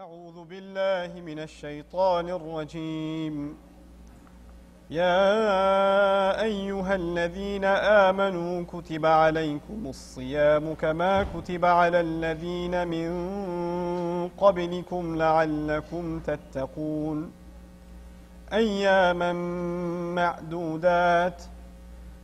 أعوذ بالله من الشيطان الرجيم. يا أيها الذين آمنوا كتب عليكم الصيام كما كتب على الذين من قبلكم لعلكم تتقون. أياما معدودات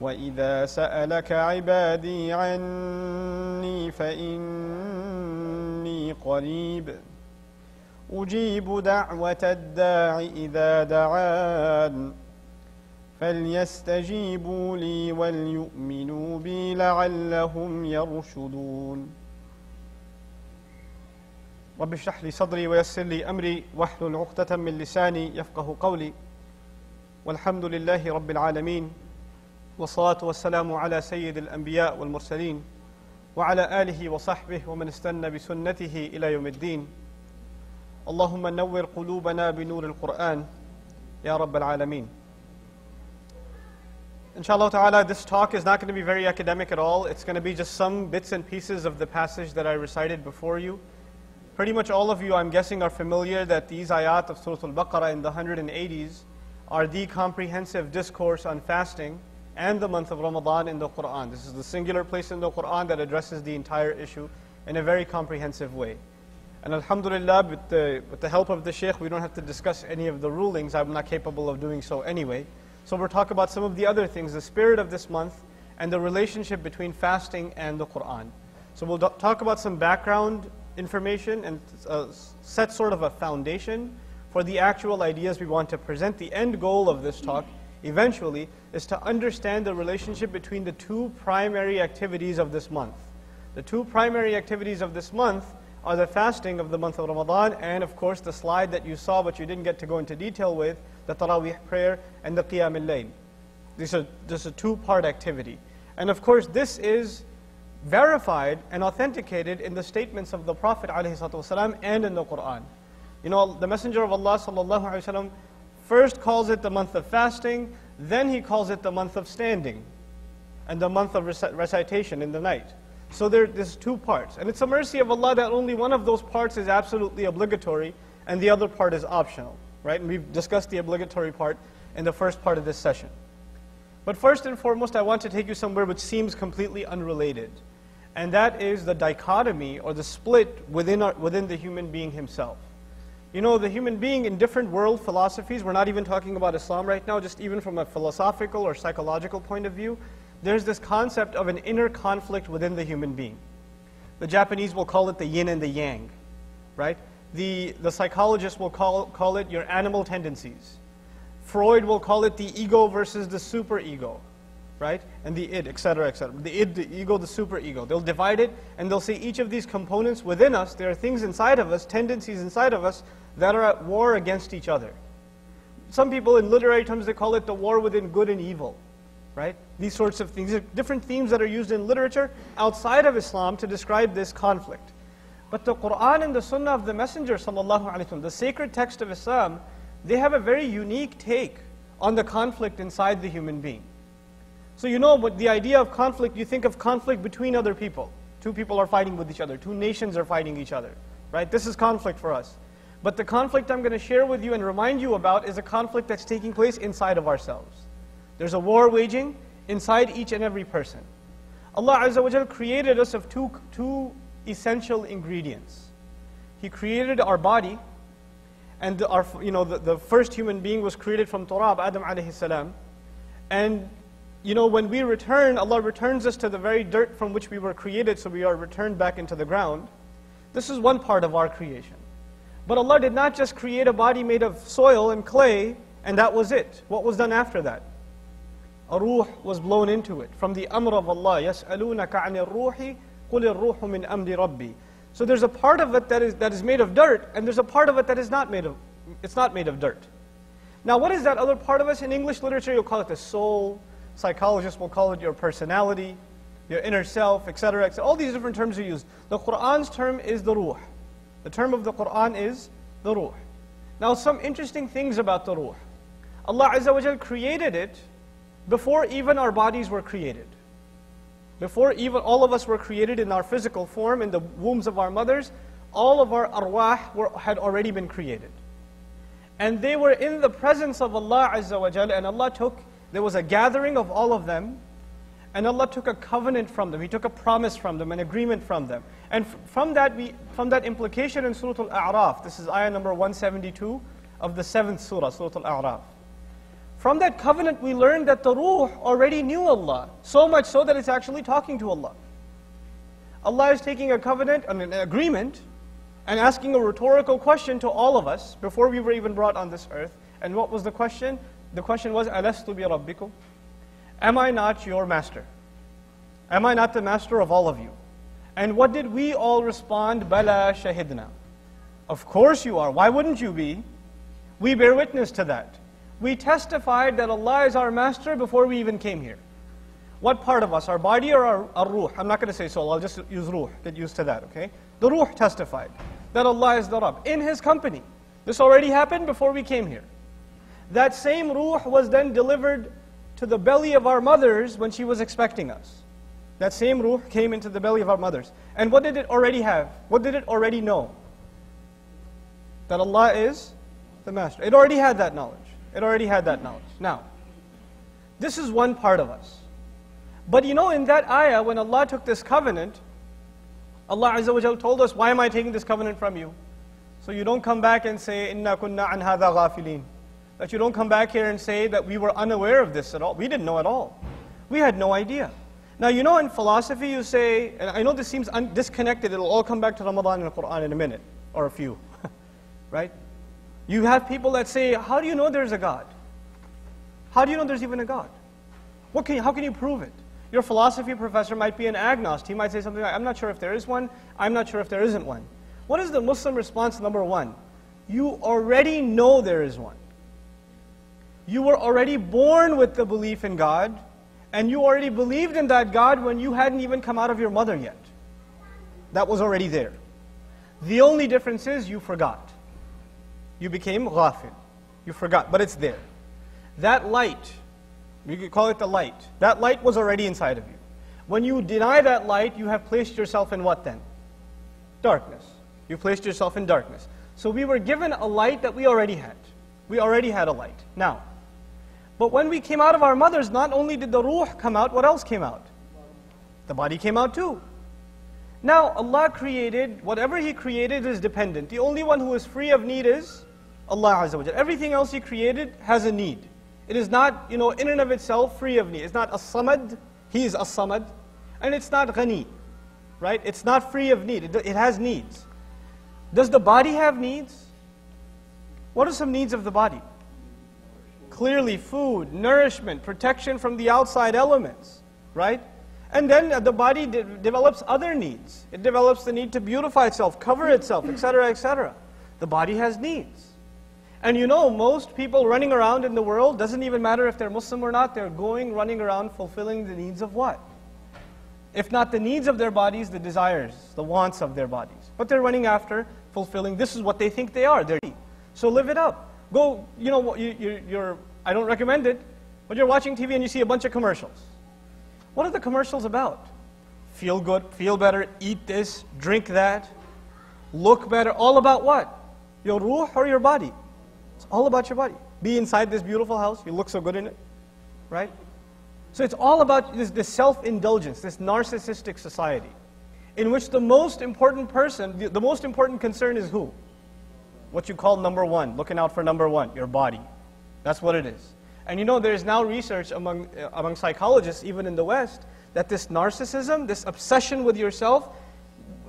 واذا سالك عبادي عني فاني قريب. أجيب دعوه الداع اذا دعان. فليستجيبوا لي وليؤمنوا بي لعلهم يرشدون. رب اشرح لي صدري ويسر لي امري. واحلل عقده من لساني يفقه قولي. والحمد لله رب العالمين. والصلاة والسلام على سيد الأنبياء والمرسلين وعلى آله وصحبه ومن استنى بسنته إلى يوم الدين اللهم نور قلوبنا بنور القرآن يا رب العالمين Inshallah ta'ala, this talk is not going to be very academic at all. It's going to be just some bits and pieces of the passage that I recited before you. Pretty much all of you, I'm guessing, are familiar that these ayat of Surah Al-Baqarah in the 180s are the comprehensive discourse on fasting and the month of Ramadan in the Quran. This is the singular place in the Quran that addresses the entire issue in a very comprehensive way. And Alhamdulillah, with the, with the help of the Shaykh, we don't have to discuss any of the rulings. I'm not capable of doing so anyway. So we'll talk about some of the other things, the spirit of this month, and the relationship between fasting and the Quran. So we'll talk about some background information and uh, set sort of a foundation for the actual ideas we want to present. The end goal of this talk eventually is to understand the relationship between the two primary activities of this month. The two primary activities of this month are the fasting of the month of Ramadan and of course the slide that you saw but you didn't get to go into detail with, the Taraweeh prayer and the Qiyam al-Layl. This is, a two-part activity. And of course this is verified and authenticated in the statements of the Prophet ﷺ and in the Quran. You know, the Messenger of Allah sallallahu first calls it the month of fasting, then he calls it the month of standing, and the month of rec- recitation in the night. So there, there's two parts. And it's a mercy of Allah that only one of those parts is absolutely obligatory, and the other part is optional. Right? And we've discussed the obligatory part in the first part of this session. But first and foremost, I want to take you somewhere which seems completely unrelated. And that is the dichotomy or the split within, our, within the human being himself. You know, the human being in different world philosophies, we're not even talking about Islam right now, just even from a philosophical or psychological point of view, there's this concept of an inner conflict within the human being. The Japanese will call it the yin and the yang, right? The, the psychologists will call, call it your animal tendencies. Freud will call it the ego versus the superego, right? And the id, etc., etc. The id, the ego, the superego. They'll divide it and they'll say each of these components within us, there are things inside of us, tendencies inside of us that are at war against each other. Some people in literary terms, they call it the war within good and evil, right? These sorts of things. These are different themes that are used in literature outside of Islam to describe this conflict. But the Quran and the Sunnah of the Messenger, sallallahu alaihi wasallam, the sacred text of Islam, they have a very unique take on the conflict inside the human being. So you know, but the idea of conflict, you think of conflict between other people. Two people are fighting with each other. Two nations are fighting each other. Right? This is conflict for us. But the conflict I'm going to share with you and remind you about is a conflict that's taking place inside of ourselves. There's a war waging inside each and every person. Allah Azza wa created us of two, two essential ingredients. He created our body, and our, you know, the, the first human being was created from turab, Adam alayhi salam. And you know, when we return, Allah returns us to the very dirt from which we were created, so we are returned back into the ground. This is one part of our creation. But Allah did not just create a body made of soil and clay, and that was it. What was done after that? A ruh was blown into it from the amr of Allah. يَسْأَلُونَكَ عَنِ الرُّوحِ قُلِ الرُّوحُ مِنْ أَمْرِ رَبِّي So there's a part of it that is, that is made of dirt, and there's a part of it that is not made of, it's not made of dirt. Now what is that other part of us? In English literature, you'll call it the soul, Psychologists will call it your personality, your inner self, etc. etc. All these different terms are used. The Quran's term is the ruh. The term of the Quran is the ruh. Now, some interesting things about the ruh. Allah Azza wa created it before even our bodies were created. Before even all of us were created in our physical form in the wombs of our mothers, all of our arwah were, had already been created. And they were in the presence of Allah Azza wa and Allah took there was a gathering of all of them, and Allah took a covenant from them. He took a promise from them, an agreement from them. And from that, we, from that implication in Surah Al-A'raf, this is ayah number 172 of the seventh surah, Surah Al-A'raf. From that covenant, we learned that the ruh already knew Allah, so much so that it's actually talking to Allah. Allah is taking a covenant, an agreement, and asking a rhetorical question to all of us before we were even brought on this earth. And what was the question? The question was, Alastu bi rabbikum? Am I not your master? Am I not the master of all of you? And what did we all respond? Bala shahidna. Of course you are. Why wouldn't you be? We bear witness to that. We testified that Allah is our master before we even came here. What part of us, our body or our, our ruh? I'm not going to say soul, I'll just use ruh, get used to that, okay? The ruh testified that Allah is the Rabb in His company. This already happened before we came here. That same ruh was then delivered to the belly of our mothers when she was expecting us. That same ruh came into the belly of our mothers. And what did it already have? What did it already know? That Allah is the Master. It already had that knowledge. It already had that knowledge. Now, this is one part of us. But you know, in that ayah, when Allah took this covenant, Allah Azza wa told us, Why am I taking this covenant from you? So you don't come back and say, Inna kunna an hadha ghafilin. That you don't come back here and say that we were unaware of this at all. We didn't know at all. We had no idea. Now, you know, in philosophy, you say, and I know this seems disconnected, it'll all come back to Ramadan and the Quran in a minute, or a few, right? You have people that say, How do you know there's a God? How do you know there's even a God? What can you, how can you prove it? Your philosophy professor might be an agnost. He might say something like, I'm not sure if there is one, I'm not sure if there isn't one. What is the Muslim response number one? You already know there is one. You were already born with the belief in God, and you already believed in that God when you hadn't even come out of your mother yet. That was already there. The only difference is you forgot. You became ghafil. You forgot, but it's there. That light, you could call it the light, that light was already inside of you. When you deny that light, you have placed yourself in what then? Darkness. You placed yourself in darkness. So we were given a light that we already had. We already had a light. Now, but when we came out of our mothers, not only did the ruh come out, what else came out? The body came out too. Now, Allah created, whatever He created is dependent. The only one who is free of need is Allah Azza wa Everything else He created has a need. It is not, you know, in and of itself free of need. It's not a samad, He is a samad. And it's not ghani, right? It's not free of need. It has needs. Does the body have needs? What are some needs of the body? Clearly food, nourishment, protection from the outside elements, right? And then uh, the body de develops other needs. It develops the need to beautify itself, cover itself, etc., etc. The body has needs. And you know, most people running around in the world, doesn't even matter if they're Muslim or not, they're going, running around, fulfilling the needs of what? If not the needs of their bodies, the desires, the wants of their bodies. But they're running after fulfilling, this is what they think they are. So live it up. Go, you know, you, you're I don't recommend it, but you're watching TV and you see a bunch of commercials. What are the commercials about? Feel good, feel better, eat this, drink that, look better. All about what? Your ruh or your body? It's all about your body. Be inside this beautiful house, you look so good in it, right? So it's all about this, this self indulgence, this narcissistic society, in which the most important person, the, the most important concern is who? What you call number one, looking out for number one, your body. That's what it is. And you know, there's now research among, uh, among psychologists, even in the West, that this narcissism, this obsession with yourself,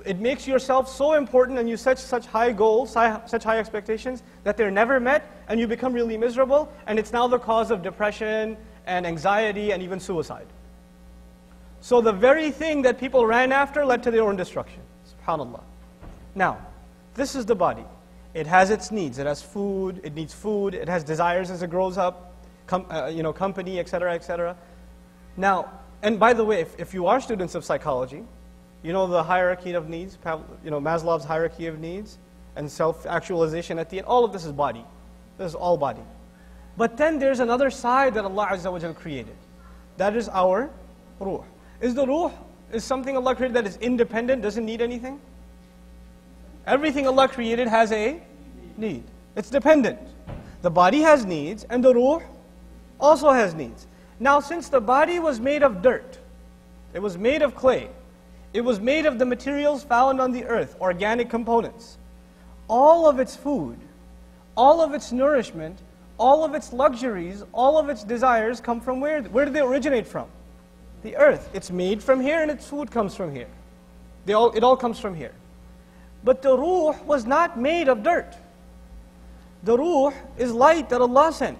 it makes yourself so important and you set such high goals, such high expectations, that they're never met and you become really miserable. And it's now the cause of depression and anxiety and even suicide. So the very thing that people ran after led to their own destruction. SubhanAllah. Now, this is the body. It has its needs. It has food. It needs food. It has desires as it grows up, com, uh, you know, company, etc., etc. Now, and by the way, if, if you are students of psychology, you know the hierarchy of needs, you know Maslow's hierarchy of needs, and self-actualization at the end. All of this is body. This is all body. But then there's another side that Allah Azza wa Jal created. That is our ruh. Is the ruh is something Allah created that is independent, doesn't need anything? Everything Allah created has a need. It's dependent. The body has needs, and the ruh also has needs. Now, since the body was made of dirt, it was made of clay, it was made of the materials found on the earth, organic components, all of its food, all of its nourishment, all of its luxuries, all of its desires come from where? Where do they originate from? The earth. It's made from here and its food comes from here. All, it all comes from here. But the ruh was not made of dirt. The ruh is light that Allah sent.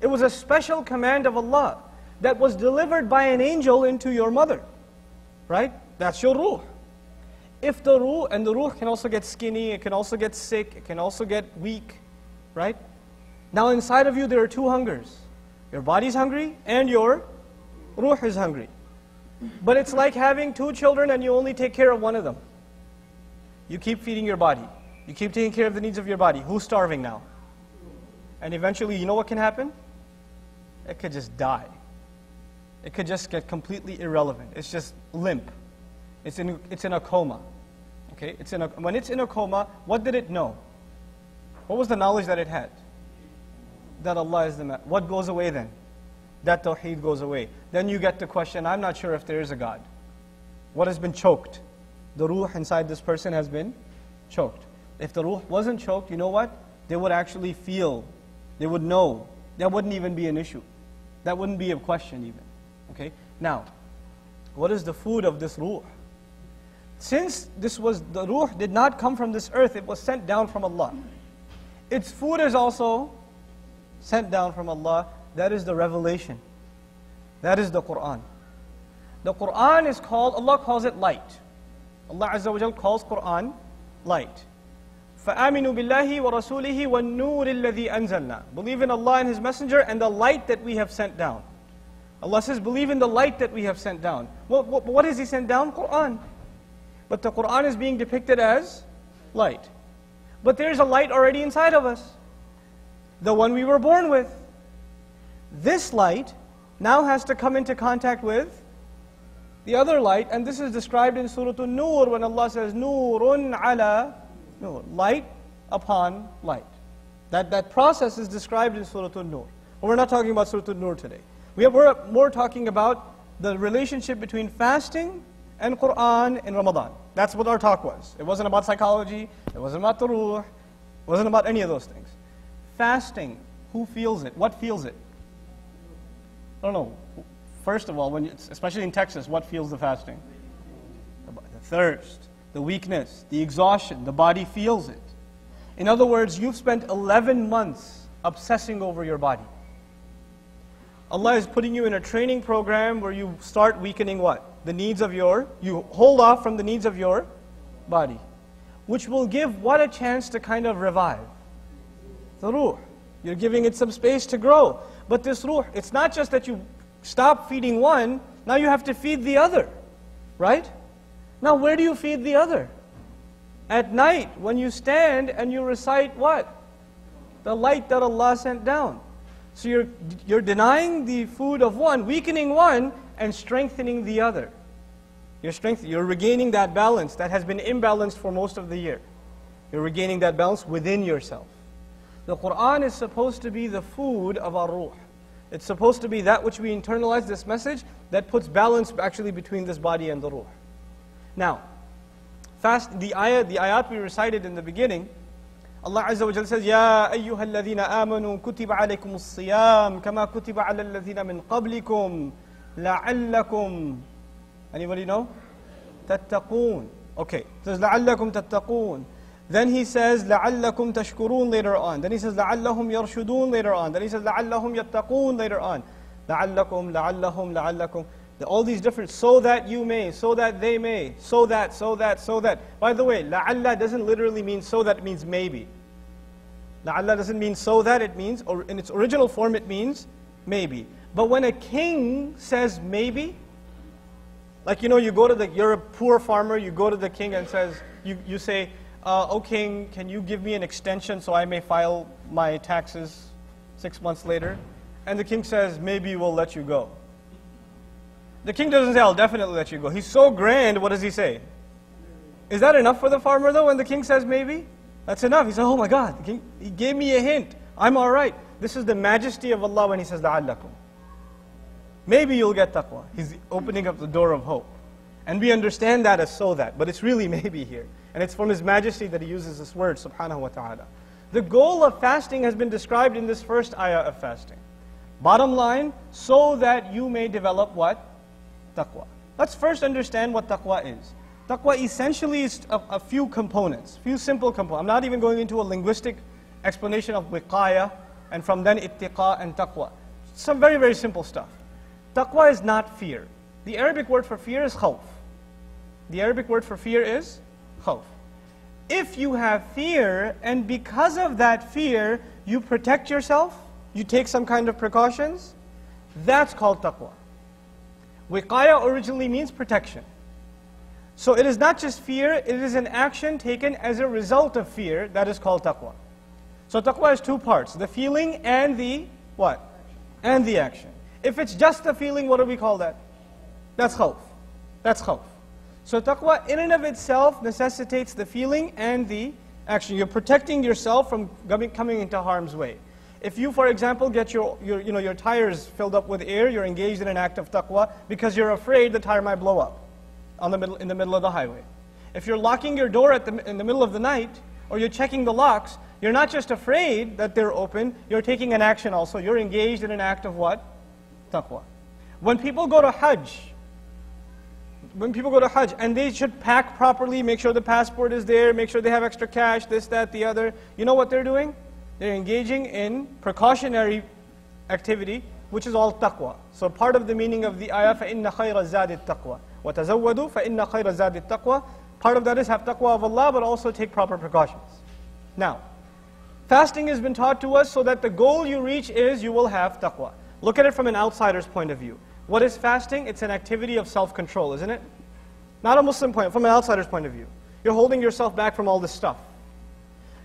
It was a special command of Allah that was delivered by an angel into your mother. Right? That's your ruh. If the ruh, and the ruh can also get skinny, it can also get sick, it can also get weak, right? Now inside of you there are two hungers. Your body's hungry and your ruh is hungry. But it's like having two children and you only take care of one of them. You keep feeding your body. You keep taking care of the needs of your body. Who's starving now? And eventually, you know what can happen? It could just die. It could just get completely irrelevant. It's just limp. It's in, it's in a coma. Okay? It's in a, when it's in a coma, what did it know? What was the knowledge that it had? That Allah is the man. What goes away then? That tawheed goes away. Then you get the question, I'm not sure if there is a God. What has been choked? The ruh inside this person has been choked. If the ruh wasn't choked, you know what? They would actually feel, they would know. That wouldn't even be an issue. That wouldn't be a question even. Okay? Now, what is the food of this ruh? Since this was the ruh did not come from this earth, it was sent down from Allah. Its food is also sent down from Allah. That is the revelation. That is the Quran. The Quran is called, Allah calls it light. Allah Azza wa Jal calls Quran light. فَآمِنُوا بِاللَّهِ وَرَسُولِهِ وَالنُّورِ الَّذِي أَنزَلْنَا Believe in Allah and His Messenger and the light that we have sent down. Allah says, believe in the light that we have sent down. What, what, what has He sent down? Quran. But the Quran is being depicted as light. But there's a light already inside of us. The one we were born with. This light now has to come into contact with the other light, and this is described in Surah An-Nur when Allah says, Nurun ala nur, light upon light. That, that process is described in Surah An-Nur. But we're not talking about Surah An-Nur today. We are, we're more talking about the relationship between fasting and Quran in Ramadan. That's what our talk was. It wasn't about psychology, it wasn't about the ruh, it wasn't about any of those things. Fasting, who feels it? What feels it? I don't know. First of all, when you, especially in Texas, what feels the fasting? The thirst, the weakness, the exhaustion. The body feels it. In other words, you've spent 11 months obsessing over your body. Allah is putting you in a training program where you start weakening what? The needs of your, you hold off from the needs of your body. Which will give what a chance to kind of revive? The ruh. You're giving it some space to grow. But this ruh, it's not just that you stop feeding one, now you have to feed the other. Right? Now, where do you feed the other? At night, when you stand and you recite what? The light that Allah sent down. So you're, you're denying the food of one, weakening one, and strengthening the other. You're, strength, you're regaining that balance that has been imbalanced for most of the year. You're regaining that balance within yourself. The Quran is supposed to be the food of our ruh. It's supposed to be that which we internalize this message that puts balance actually between this body and the ruh. Now, fast the ayat, the ayat we recited in the beginning, Allah Azza wa Jalla says, يا أيها الذين آمنوا كتب عليكم الصيام كما كتب على الذين من قبلكم لعلكم Anybody know? تتقون. Okay. It says لعلكم تتقون. Then he says لعلكم تشكرون later on. Then he says لعلهم يرشدون later on. Then he says لعلهم يتقون later on. لعلكم لعلهم لعلكم. All these different, so that you may, so that they may, so that, so that, so that. By the way, لعل doesn't literally mean so that, it means maybe. لعل doesn't mean so that, it means, or in its original form it means maybe. But when a king says maybe, like, you know, you go to the, you're a poor farmer, you go to the king and says, you, you say, uh, "Oh King, can you give me an extension so I may file my taxes six months later?" And the king says, "Maybe we'll let you go." The king doesn't say, "I'll definitely let you go." He's so grand. What does he say? Is that enough for the farmer though? When the king says, "Maybe," that's enough. He says, "Oh my God, king, he gave me a hint. I'm all right." This is the majesty of Allah when He says, "La'allakum." Maybe you'll get taqwa. He's opening up the door of hope. And we understand that as so that, but it's really maybe here. And it's from His Majesty that He uses this word, subhanahu wa ta'ala. The goal of fasting has been described in this first ayah of fasting. Bottom line, so that you may develop what? Taqwa. Let's first understand what taqwa is. Taqwa essentially is a, a few components, few simple components. I'm not even going into a linguistic explanation of wiqaya, and from then ittiqa and taqwa. Some very, very simple stuff. Taqwa is not fear. The Arabic word for fear is khawf. The Arabic word for fear is khawf. If you have fear, and because of that fear, you protect yourself, you take some kind of precautions, that's called taqwa. Wiqaya originally means protection. So it is not just fear, it is an action taken as a result of fear that is called taqwa. So taqwa has two parts, the feeling and the what? And the action. If it's just the feeling, what do we call that? That's khawf. That's khawf. So taqwa in and of itself necessitates the feeling and the action. You're protecting yourself from coming into harm's way. If you, for example, get your, your, you know, your tires filled up with air, you're engaged in an act of taqwa because you're afraid the tire might blow up on the middle, in the middle of the highway. If you're locking your door at the, in the middle of the night, or you're checking the locks, you're not just afraid that they're open, you're taking an action also. You're engaged in an act of what? taqwa. When people go to Hajj, when people go to Hajj, and they should pack properly, make sure the passport is there, make sure they have extra cash, this, that, the other. You know what they're doing? They're engaging in precautionary activity, which is all taqwa. So part of the meaning of the ayah, فَإِنَّ خَيْرَ الزَّادِ التَّقْوَى وَتَزَوَّدُوا فَإِنَّ خَيْرَ الزَّادِ التَّقْوَى Part of that is have taqwa of Allah, but also take proper precautions. Now, fasting has been taught to us so that the goal you reach is you will have taqwa. Look at it from an outsider's point of view. What is fasting? It's an activity of self control, isn't it? Not a Muslim point, from an outsider's point of view. You're holding yourself back from all this stuff.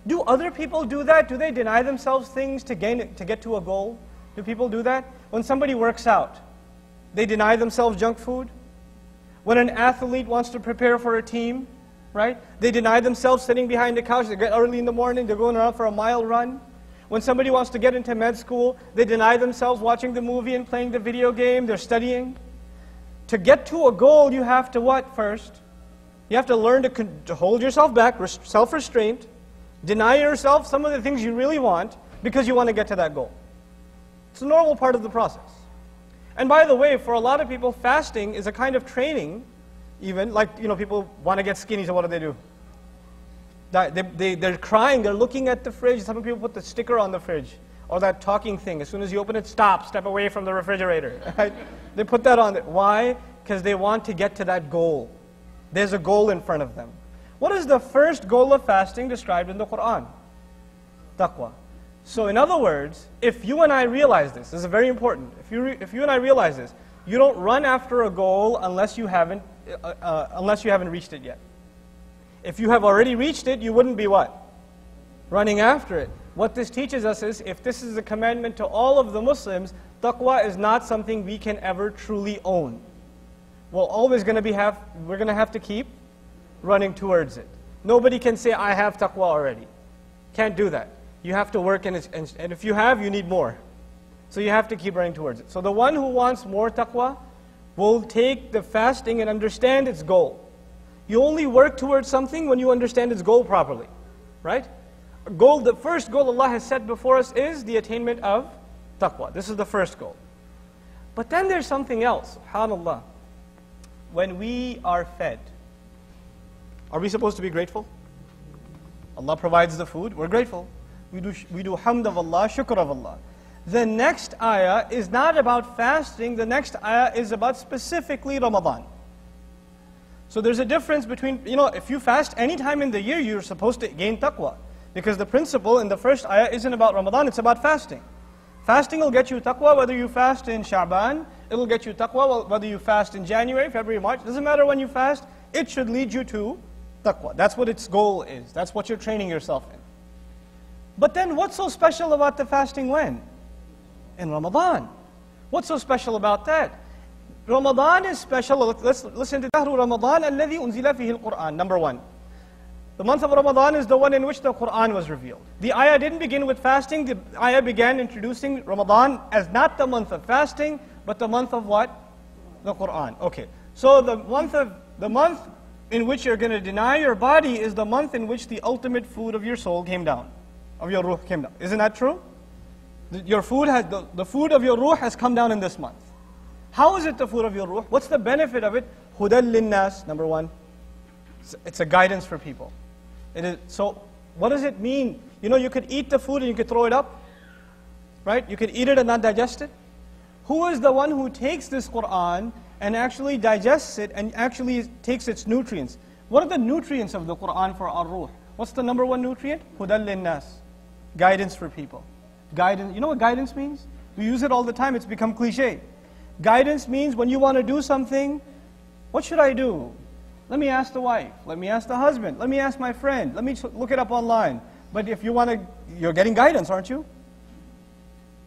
Do other people do that? Do they deny themselves things to, gain, to get to a goal? Do people do that? When somebody works out, they deny themselves junk food. When an athlete wants to prepare for a team, right? They deny themselves sitting behind the couch. They get early in the morning, they're going around for a mile run. When somebody wants to get into med school, they deny themselves watching the movie and playing the video game, they're studying. To get to a goal, you have to what first? You have to learn to, to hold yourself back, self restraint, deny yourself some of the things you really want because you want to get to that goal. It's a normal part of the process. And by the way, for a lot of people, fasting is a kind of training, even like, you know, people want to get skinny, so what do they do? They, they, they're crying, they're looking at the fridge. Some people put the sticker on the fridge or that talking thing. As soon as you open it, stop, step away from the refrigerator. Right? They put that on. It. Why? Because they want to get to that goal. There's a goal in front of them. What is the first goal of fasting described in the Quran? Taqwa. So, in other words, if you and I realize this, this is very important. If you, if you and I realize this, you don't run after a goal unless you haven't, uh, uh, unless you haven't reached it yet. If you have already reached it, you wouldn't be what? Running after it. What this teaches us is if this is a commandment to all of the Muslims, taqwa is not something we can ever truly own. We're always going to be have, we're going to have to keep running towards it. Nobody can say, I have taqwa already. Can't do that. You have to work, and, and, and if you have, you need more. So you have to keep running towards it. So the one who wants more taqwa will take the fasting and understand its goal. You only work towards something when you understand its goal properly. Right? Goal, the first goal Allah has set before us is the attainment of taqwa. This is the first goal. But then there's something else, subhanAllah. When we are fed, are we supposed to be grateful? Allah provides the food, we're grateful. We do, we do hamd of Allah, shukr of Allah. The next ayah is not about fasting, the next ayah is about specifically Ramadan. So there's a difference between, you know, if you fast any time in the year, you're supposed to gain taqwa. Because the principle in the first ayah isn't about Ramadan, it's about fasting. Fasting will get you taqwa whether you fast in Sha'ban, it'll get you taqwa whether you fast in January, February, March. Doesn't matter when you fast, it should lead you to taqwa. That's what its goal is. That's what you're training yourself in. But then what's so special about the fasting when? In Ramadan. What's so special about that? Ramadan is special. Let's listen to Shahru Ramadan alladhi unzila fihi al-Qur'an. Number one. The month of Ramadan is the one in which the Qur'an was revealed. The ayah didn't begin with fasting. The ayah began introducing Ramadan as not the month of fasting, but the month of what? The Qur'an. Okay. So the month of the month in which you're going to deny your body is the month in which the ultimate food of your soul came down, of your ruh came down. Isn't that true? Your food has, the, the food of your ruh has come down in this month. How is it the food of your ruh? What's the benefit of it? Hudal linnas, number one. It's, a guidance for people. It is, so, what does it mean? You know, you could eat the food and you could throw it up, right? You could eat it and not digest it. Who is the one who takes this Quran and actually digests it and actually takes its nutrients? What are the nutrients of the Quran for our ruh? What's the number one nutrient? Hudal linnas. Guidance for people. Guidance. You know what guidance means? We use it all the time. It's become cliche. Guidance means when you want to do something, what should I do? Let me ask the wife. Let me ask the husband. Let me ask my friend. Let me look it up online. But if you want to, you're getting guidance, aren't you?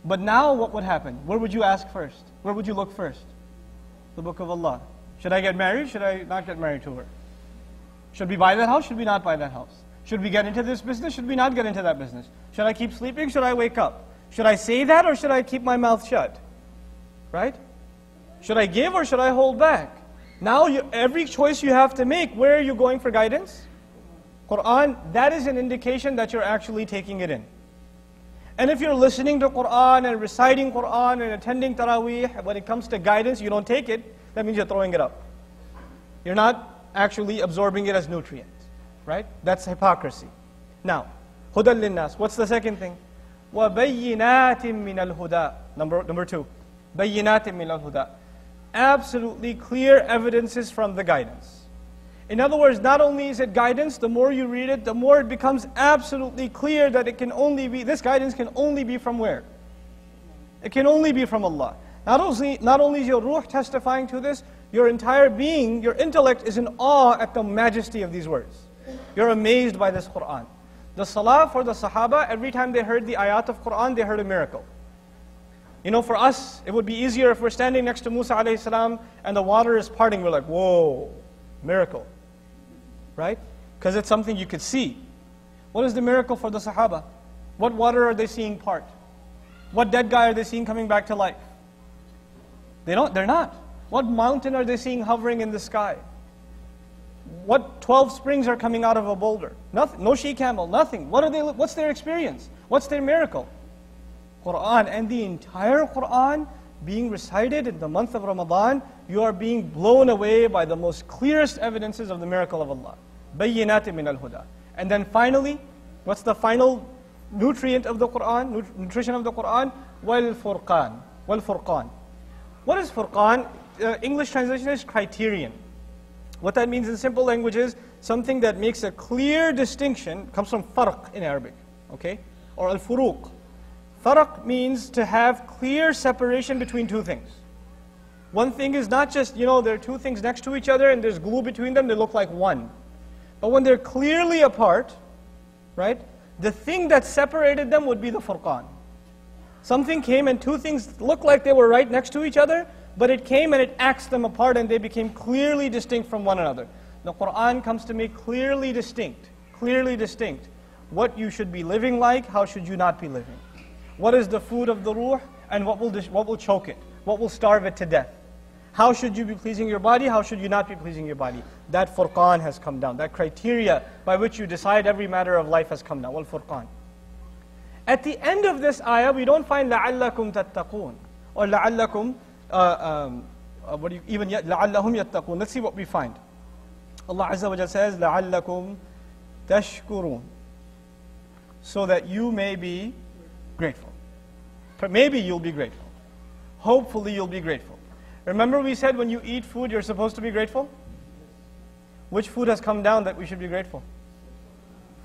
But now what would happen? Where would you ask first? Where would you look first? The book of Allah. Should I get married? Should I not get married to her? Should we buy that house? Should we not buy that house? Should we get into this business? Should we not get into that business? Should I keep sleeping? Should I wake up? Should I say that or should I keep my mouth shut? Right? Should I give or should I hold back? Now, you, every choice you have to make, where are you going for guidance? Quran, that is an indication that you're actually taking it in. And if you're listening to Quran and reciting Quran and attending Taraweeh, when it comes to guidance, you don't take it, that means you're throwing it up. You're not actually absorbing it as nutrient, right? That's hypocrisy. Now, Hudal linnas. What's the second thing? وَبَيِّنَاتٍ مِّنَ الْهُدَى. Number, number two. بَيِّنَاتٍ مِّنَ الْهُدَى absolutely clear evidences from the guidance. In other words, not only is it guidance, the more you read it, the more it becomes absolutely clear that it can only be, this guidance can only be from where? It can only be from Allah. Not only, not only is your ruh testifying to this, your entire being, your intellect is in awe at the majesty of these words. You're amazed by this Quran. The salah for the Sahaba, every time they heard the ayat of Quran, they heard a miracle. You know, for us, it would be easier if we're standing next to Musa salam and the water is parting. We're like, whoa, miracle. Right? Because it's something you could see. What is the miracle for the Sahaba? What water are they seeing part? What dead guy are they seeing coming back to life? They don't, they're not. What mountain are they seeing hovering in the sky? What 12 springs are coming out of a boulder? Nothing. No she camel, nothing. What are they, what's their experience? What's their miracle? Quran and the entire Quran being recited in the month of Ramadan, you are being blown away by the most clearest evidences of the miracle of Allah. Bayyinat min al huda. And then finally, what's the final nutrient of the Quran, nutrition of the Quran? Wal furqan. Wal furqan. What is furqan? Uh, English translation is criterion. What that means in simple language is something that makes a clear distinction, comes from farq in Arabic, okay? Or al furuq. Faraq means to have clear separation between two things. One thing is not just, you know, there are two things next to each other and there's glue between them, they look like one. But when they're clearly apart, right, the thing that separated them would be the furqan. Something came and two things looked like they were right next to each other, but it came and it axed them apart and they became clearly distinct from one another. The Quran comes to make clearly distinct, clearly distinct what you should be living like, how should you not be living. What is the food of the ruh and what will, what will choke it, what will starve it to death. How should you be pleasing your body? How should you not be pleasing your body? That furqan has come down. That criteria by which you decide every matter of life has come down. Wal furqan. At the end of this ayah, we don't find لَعَلَّكُمْ تَتَّقُونَ or لَعَلَّكُمْ, uh, um, uh, what do you, even yet, لَعَلَّهُمْ يَتَّقُونَ. Let's see what we find. Allah Azza wa Jal says, لَعَلَّكُمْ تَشْكُرُونَ So that you may be grateful. But Maybe you'll be grateful. Hopefully you'll be grateful. Remember we said when you eat food, you're supposed to be grateful? Which food has come down that we should be grateful?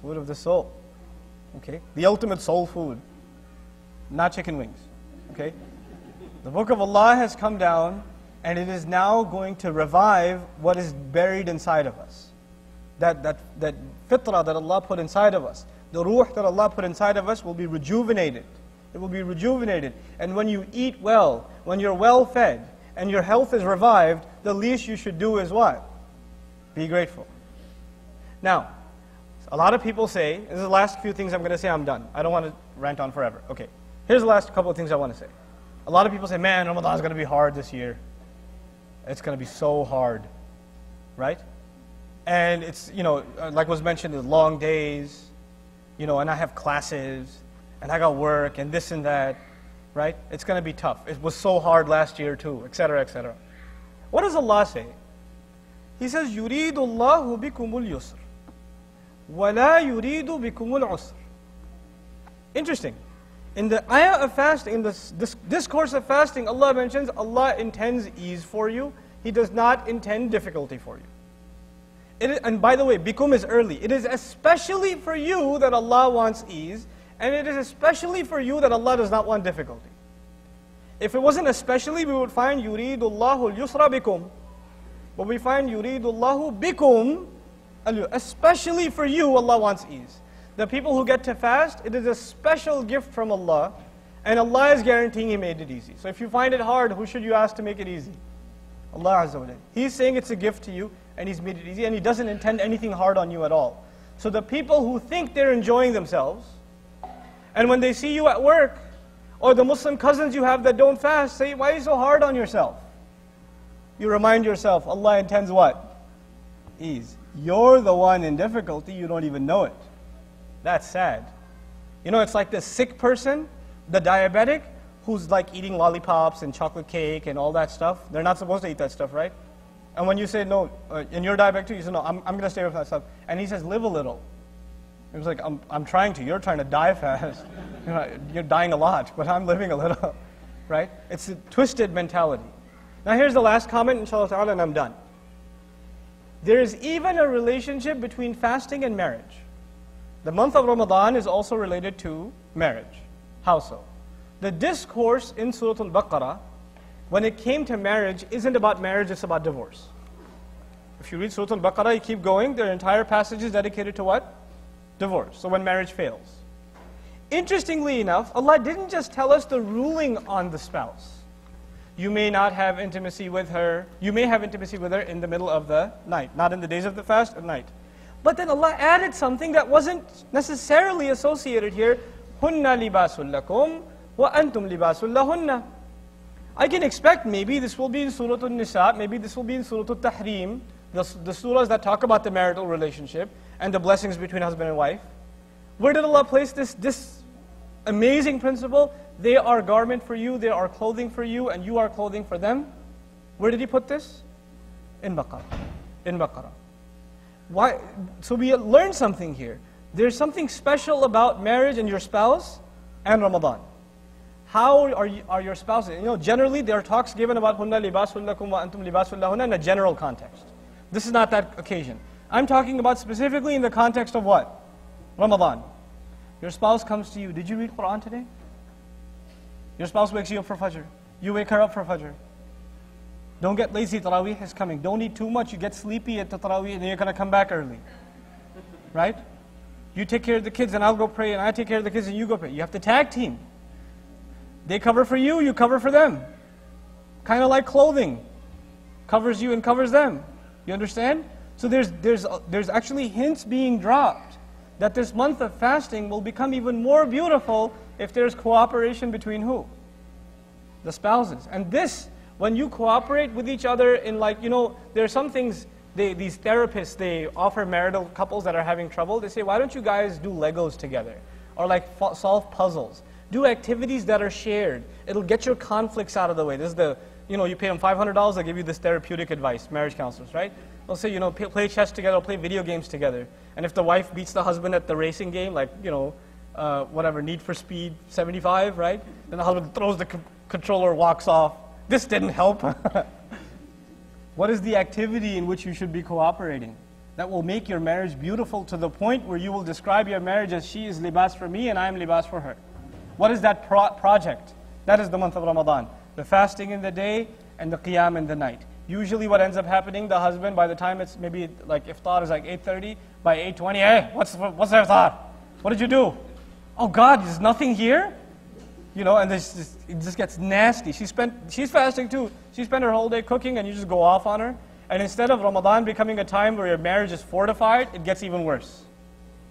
Food of the soul. Okay? The ultimate soul food. Not chicken wings. Okay? The book of Allah has come down and it is now going to revive what is buried inside of us. That, that, that fitrah that Allah put inside of us, the ruh that Allah put inside of us will be rejuvenated. It will be rejuvenated. And when you eat well, when you're well fed, and your health is revived, the least you should do is what? Be grateful. Now, a lot of people say, this is the last few things I'm going to say, I'm done. I don't want to rant on forever. Okay, here's the last couple of things I want to say. A lot of people say, man, Ramadan is going to be hard this year. It's going to be so hard, right? And it's, you know, uh, like was mentioned, the long days, you know, and I have classes, and I got work, and this and that right? It's going to be tough. It was so hard last year too, etc., etc. What does Allah say? He says, يُرِيدُ اللَّهُ بِكُمُ الْيُسْرِ وَلَا يُرِيدُ بِكُمُ الْعُسْرِ Interesting. In the ayah of fasting, in this, this discourse of fasting, Allah mentions Allah intends ease for you. He does not intend difficulty for you. and by the way, bikum is early. It is especially for you that Allah wants ease and it is especially for you that Allah does not want difficulty. If it wasn't especially, we would find yuridullahu al-yusra bikum. But we find yuridullahu bikum, especially for you, Allah wants ease. The people who get to fast, it is a special gift from Allah, and Allah is guaranteeing He made it easy. So if you find it hard, who should you ask to make it easy? Allah Azza wa He's saying it's a gift to you, and He's made it easy, and He doesn't intend anything hard on you at all. So the people who think they're enjoying themselves, and when they see you at work, or the Muslim cousins you have that don't fast, say, Why are you so hard on yourself? You remind yourself, Allah intends what? Ease. You're the one in difficulty, you don't even know it. That's sad. You know, it's like the sick person, the diabetic, who's like eating lollipops and chocolate cake and all that stuff. They're not supposed to eat that stuff, right? And when you say, no, uh, and you're too, you say, no, I'm, I'm going to stay with that stuff. And he says, live a little. It was like, I'm, I'm trying to. You're trying to die fast. You know, you're dying a lot, but I'm living a little. Right? It's a twisted mentality. Now, here's the last comment, inshallah ta'ala, and I'm done. There is even a relationship between fasting and marriage. The month of Ramadan is also related to marriage. How so? The discourse in Surah Al Baqarah, when it came to marriage, isn't about marriage, it's about divorce. If you read Surah Al Baqarah, you keep going, their entire passage is dedicated to what? divorce, so when marriage fails. Interestingly enough, Allah didn't just tell us the ruling on the spouse. You may not have intimacy with her, you may have intimacy with her in the middle of the night, not in the days of the fast, at night. But then Allah added something that wasn't necessarily associated here. Hunna libasul lakum wa antum libasul lahunna. I can expect maybe this will be in Surah Al-Nisa, maybe this will be in Surah Al-Tahrim, the, the surahs that talk about the marital relationship and the blessings between husband and wife. Where did Allah place this, this amazing principle? They are garment for you, they are clothing for you, and you are clothing for them. Where did He put this? In Baqarah. In Baqarah. Why? So we learn something here. There's something special about marriage and your spouse and Ramadan. How are, you, are your spouses? You know, generally there are talks given about hunna libasul lakum wa antum libasul in a general context. This is not that occasion. I'm talking about specifically in the context of what? Ramadan. Your spouse comes to you. Did you read Quran today? Your spouse wakes you up for Fajr. You wake her up for Fajr. Don't get lazy, Taraweeh is coming. Don't eat too much, you get sleepy at the Taraweeh and then you're going to come back early. Right? You take care of the kids and I'll go pray and I take care of the kids and you go pray. You have to tag team. They cover for you, you cover for them. Kind of like clothing covers you and covers them. You understand? So there's, there's, there's actually hints being dropped that this month of fasting will become even more beautiful if there's cooperation between who? The spouses. And this, when you cooperate with each other in like, you know, there are some things, they, these therapists, they offer marital couples that are having trouble, they say, why don't you guys do Legos together? Or like solve puzzles. Do activities that are shared. It'll get your conflicts out of the way. This is the, you know, you pay them $500, they'll give you this therapeutic advice, marriage counselors, right? They'll say, you know, play chess together, play video games together. And if the wife beats the husband at the racing game, like, you know, uh, whatever, Need for Speed 75, right? Then the husband throws the c- controller, walks off. This didn't help. what is the activity in which you should be cooperating? That will make your marriage beautiful to the point where you will describe your marriage as she is libas for me and I am libas for her. What is that pro- project? That is the month of Ramadan. The fasting in the day and the qiyam in the night. Usually what ends up happening, the husband, by the time it's maybe like iftar is like 8.30, by 8.20, hey, what's, what's the iftar? What did you do? Oh God, there's nothing here? You know, and this, this, it just gets nasty. She spent, she's fasting too. She spent her whole day cooking and you just go off on her. And instead of Ramadan becoming a time where your marriage is fortified, it gets even worse.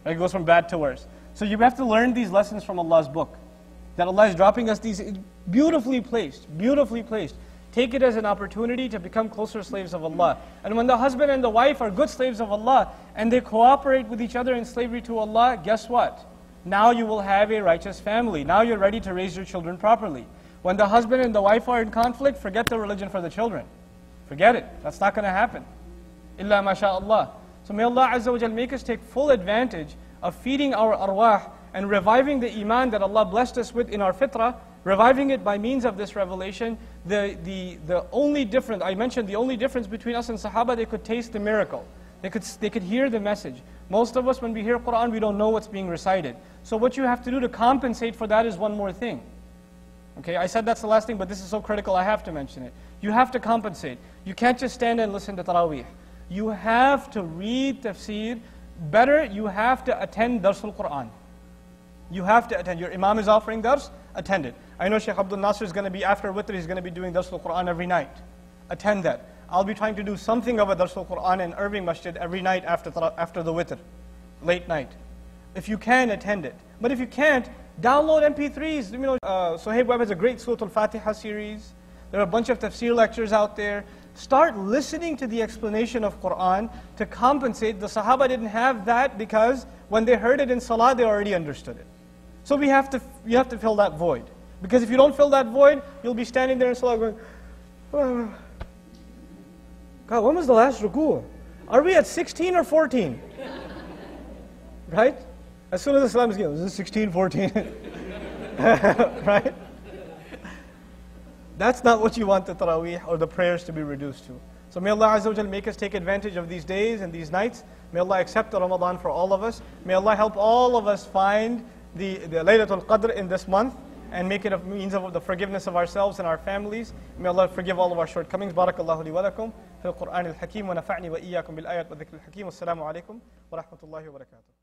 It goes from bad to worse. So you have to learn these lessons from Allah's book. That Allah is dropping us these beautifully placed, beautifully placed. Take it as an opportunity to become closer slaves of Allah. And when the husband and the wife are good slaves of Allah and they cooperate with each other in slavery to Allah, guess what? Now you will have a righteous family. Now you're ready to raise your children properly. When the husband and the wife are in conflict, forget the religion for the children. Forget it. That's not going to happen. Illa masha'Allah. So may Allah Azza wa make us take full advantage of feeding our arwah and reviving the iman that Allah blessed us with in our fitrah reviving it by means of this revelation, the, the, the only difference, I mentioned the only difference between us and Sahaba, they could taste the miracle. They could, they could hear the message. Most of us, when we hear Quran, we don't know what's being recited. So what you have to do to compensate for that is one more thing. Okay, I said that's the last thing, but this is so critical, I have to mention it. You have to compensate. You can't just stand and listen to Taraweeh. You have to read tafsir. Better, you have to attend Darsul Quran. You have to attend. Your Imam is offering dars, attend it. I know Sheikh Abdul Nasir is going to be, after Witr, he's going to be doing Dars al-Quran every night. Attend that. I'll be trying to do something of a Dars al-Quran in Irving Masjid every night after, after the Witr, late night. If you can, attend it. But if you can't, download MP3s. You know, uh, Suhaib Webb has a great Surah Al-Fatiha series. There are a bunch of tafsir lectures out there. Start listening to the explanation of Quran to compensate. The Sahaba didn't have that because when they heard it in Salah, they already understood it. So we have to, you have to fill that void. Because if you don't fill that void, you'll be standing there in Salah going, oh. God, when was the last ruku? Are we at 16 or 14? right? As soon as the salam is given, is it 16, 14? right? That's not what you want the taraweeh or the prayers to be reduced to. So may Allah Azza wa make us take advantage of these days and these nights. May Allah accept the Ramadan for all of us. May Allah help all of us find the, the Laylatul Qadr in this month and make it a means of the forgiveness of ourselves and our families. May Allah forgive all of our shortcomings. Barakallahu li wa lakum fi al-Qur'an al-Hakim wa nafa'ni wa iyyakum bil ayat wa dhikr al-Hakim. Wassalamu alaikum wa rahmatullahi wa barakatuh.